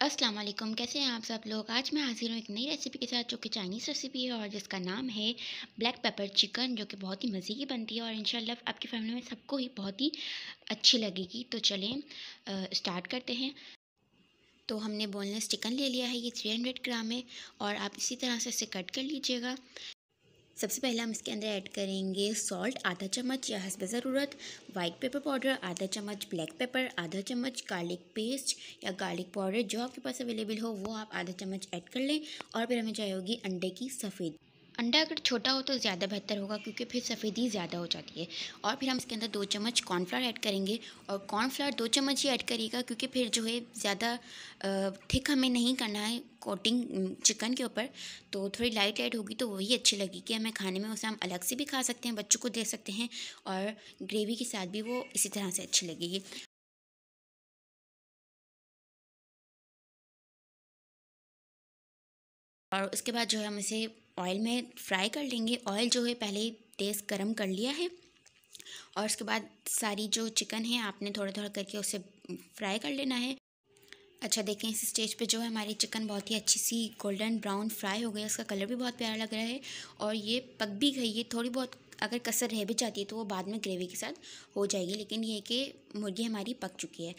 अस्सलाम वालेकुम, कैसे हैं आप सब लोग? आज मैं हाजिर हूँ एक नई रेसिपी के साथ, जो कि चाइनीज़ रेसिपी है और जिसका नाम है ब्लैक पेपर चिकन जो कि बहुत ही मज़े की बनती है और इंशाल्लाह आपकी फैमिली में सबको ही बहुत ही अच्छी लगेगी। तो चलें स्टार्ट करते हैं। तो हमने बोनलेस चिकन ले लिया है, ये 300 ग्राम है और आप इसी तरह से इसे कट कर लीजिएगा। सबसे पहले हम इसके अंदर ऐड करेंगे सॉल्ट आधा चम्मच या हसब ज़रूरत वाइट पेपर पाउडर आधा चम्मच ब्लैक पेपर आधा चम्मच गार्लिक पेस्ट या गार्लिक पाउडर जो आपके पास अवेलेबल हो, वो आप आधा चम्मच ऐड कर लें और फिर हमें चाहिए होगी अंडे की सफ़ेद। अंडा अगर छोटा हो तो ज़्यादा बेहतर होगा क्योंकि फिर सफ़ेदी ज़्यादा हो जाती है। और फिर हम इसके अंदर दो चम्मच कॉर्नफ्लावर ऐड करेंगे। और कॉर्नफ्लावर दो चम्मच ही ऐड करिएगा क्योंकि फिर जो है ज़्यादा थिक हमें नहीं करना है कोटिंग चिकन के ऊपर। तो थोड़ी लाइट लाइट होगी तो वही अच्छी लगेगी। हमें खाने में उसे हम अलग से भी खा सकते हैं, बच्चों को दे सकते हैं और ग्रेवी के साथ भी वो इसी तरह से अच्छी लगेगी। और उसके बाद जो है हम इसे ऑयल में फ्राई कर लेंगे। ऑयल जो है पहले तेज़ गर्म कर लिया है और उसके बाद सारी जो चिकन है आपने थोड़ा थोड़ा करके उसे फ्राई कर लेना है। अच्छा देखें इस स्टेज पे जो है हमारी चिकन बहुत ही अच्छी सी गोल्डन ब्राउन फ्राई हो गई उसका कलर भी बहुत प्यारा लग रहा है और ये पक भी गई है। थोड़ी बहुत अगर कसर रह भी जाती है तो वो बाद में ग्रेवी के साथ हो जाएगी, लेकिन ये कि मुर्गी हमारी पक चुकी है।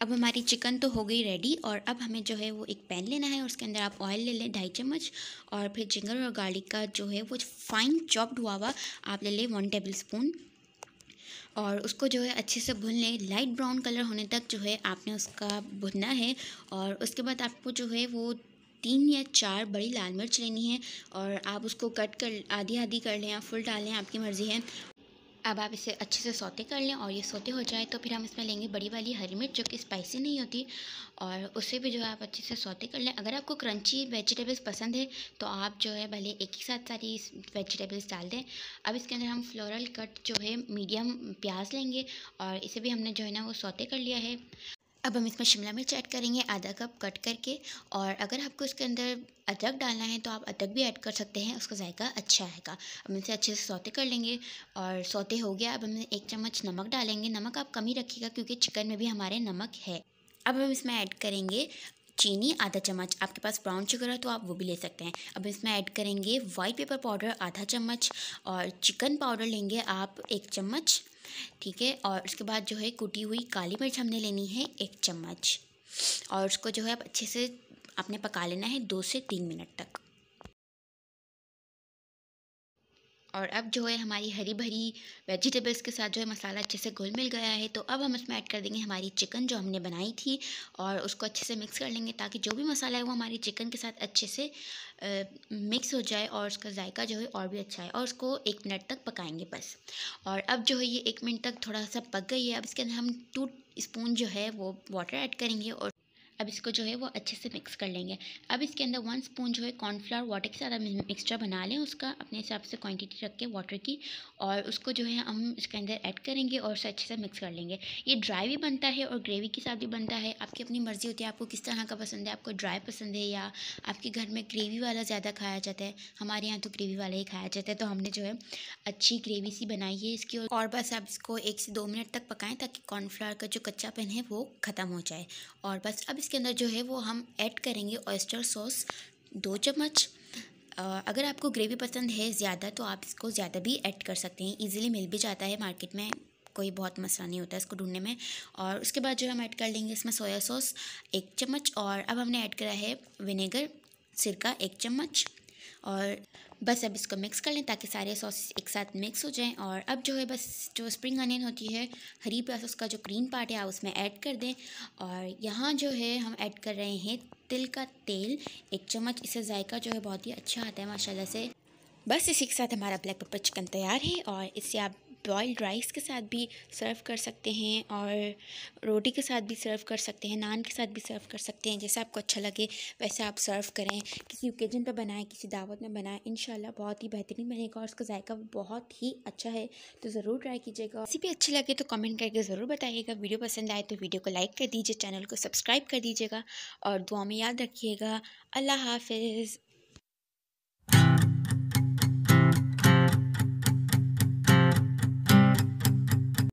अब हमारी चिकन तो हो गई रेडी और अब हमें जो है वो एक पैन लेना है उसके अंदर आप ऑयल ले लें ढाई चम्मच और फिर जिंगर और गार्लिक का जो है वो फाइन चॉप्ड हुआ हुआ आप ले लें वन टेबल स्पून और उसको जो है अच्छे से भून लें। लाइट ब्राउन कलर होने तक जो है आपने उसका भुनना है और उसके बाद आपको जो है वो तीन या चार बड़ी लाल मिर्च लेनी है और आप उसको कट कर आधी आधी कर लें या फुल डालें, आपकी मर्ज़ी है। अब आप इसे अच्छे से सोते कर लें और ये सोते हो जाए तो फिर हम इसमें लेंगे बड़ी वाली हरी मिर्च जो कि स्पाइसी नहीं होती और उसे भी जो है आप अच्छे से सोते कर लें। अगर आपको क्रंची वेजिटेबल्स पसंद है तो आप जो है भले एक ही साथ सारी वेजिटेबल्स डाल दें। अब इसके अंदर हम फ्लोरल कट जो है मीडियम प्याज लेंगे और इसे भी हमने जो है ना वो सोते कर लिया है। अब हम इसमें शिमला मिर्च ऐड करेंगे, आधा कप कट करके और अगर आपको इसके अंदर अदरक डालना है तो आप अदरक भी ऐड कर सकते हैं, उसका जायका अच्छा आएगा। अब इसे अच्छे से सौते कर लेंगे और सौते हो गया, अब हम एक चम्मच नमक डालेंगे। नमक आप कम ही रखिएगा क्योंकि चिकन में भी हमारे नमक है। अब हम इसमें ऐड करेंगे चीनी, आधा चम्मच। आपके पास ब्राउन शुगर है तो आप वो भी ले सकते हैं। अब इसमें ऐड करेंगे वाइट पेपर पाउडर आधा चम्मच और चिकन पाउडर लेंगे आप एक चम्मच, ठीक है? और उसके बाद जो है कुटी हुई काली मिर्च हमने लेनी है एक चम्मच। और उसको जो है आप अच्छे से आपने पका लेना है दो से तीन मिनट तक। और अब जो है हमारी हरी भरी वेजिटेबल्स के साथ जो है मसाला अच्छे से घुल मिल गया है तो अब हम इसमें ऐड कर देंगे हमारी चिकन जो हमने बनाई थी और उसको अच्छे से मिक्स कर लेंगे ताकि जो भी मसाला है वो हमारी चिकन के साथ अच्छे से आ, मिक्स हो जाए और उसका जायका जो है और भी अच्छा है और उसको एक मिनट तक पकाएँगे बस। और अब जो है ये एक मिनट तक थोड़ा सा पक गई है अब इसके अंदर हम टू स्पून जो है वो वाटर ऐड करेंगे और अब इसको जो है वो अच्छे से मिक्स कर लेंगे। अब इसके अंदर वन स्पून जो है कॉर्नफ्लावर वाटर के साथ हम मिक्सचर बना लें, उसका अपने हिसाब से क्वांटिटी रख के वाटर की, और उसको जो है हम इसके अंदर ऐड करेंगे और उसे अच्छे से मिक्स कर लेंगे। ये ड्राई भी बनता है और ग्रेवी के साथ भी बनता है। आपकी अपनी मर्ज़ी होती है, आपको किस तरह का पसंद है, आपको ड्राई पसंद है या आपके घर में ग्रेवी वाला ज़्यादा खाया जाता है। हमारे यहाँ तो ग्रेवी वाला ही खाया जाता है तो हमने जो है अच्छी ग्रेवी सी बनाई है इसकी। और बस आप इसको एक से दो मिनट तक पकाएँ, ताकि कॉर्नफ्लावर का जो कच्चापन है वो ख़त्म हो जाए। और बस अब इसके अंदर जो है वो हम ऐड करेंगे ऑयस्टर सॉस दो चम्मच। अगर आपको ग्रेवी पसंद है ज़्यादा तो आप इसको ज़्यादा भी ऐड कर सकते हैं। इजीली मिल भी जाता है मार्केट में, कोई बहुत मसला नहीं होता इसको ढूँढने में। और उसके बाद जो हम ऐड कर लेंगे इसमें सोया सॉस एक चम्मच। और अब हमने ऐड करा है विनेगर सिरका, एक चम्मच। और बस अब इसको मिक्स कर लें ताकि सारे सॉसेस एक साथ मिक्स हो जाएँ और अब जो है बस जो स्प्रिंग अनियन होती है, हरी प्याज उसका जो ग्रीन पार्ट है उसमें ऐड कर दें। और यहाँ जो है हम ऐड कर रहे हैं तिल का तेल। एक चम्मच इससे जायका जो है बहुत ही अच्छा आता है, माशाल्लाह से। बस इसी के साथ हमारा ब्लैक पेपर चिकन तैयार है और इससे आप बॉयल्ड राइस के साथ भी सर्व कर सकते हैं और रोटी के साथ भी सर्व कर सकते हैं, नान के साथ भी सर्व कर सकते हैं, जैसे आपको अच्छा लगे वैसे आप सर्व करें। किसी ओकेजन पर बनाएँ, किसी दावत में बनाएँ इन बहुत ही बेहतरीन बनेगा और उसका जायका बहुत ही अच्छा है तो ज़रूर ट्राई कीजिएगा। किसी भी अच्छी लगे तो कमेंट करके ज़रूर बताइएगा। वीडियो पसंद आए तो वीडियो को लाइक कर दीजिए चैनल को सब्सक्राइब कर दीजिएगा और दुआ में याद रखिएगा। अल्लाह हाफिज़।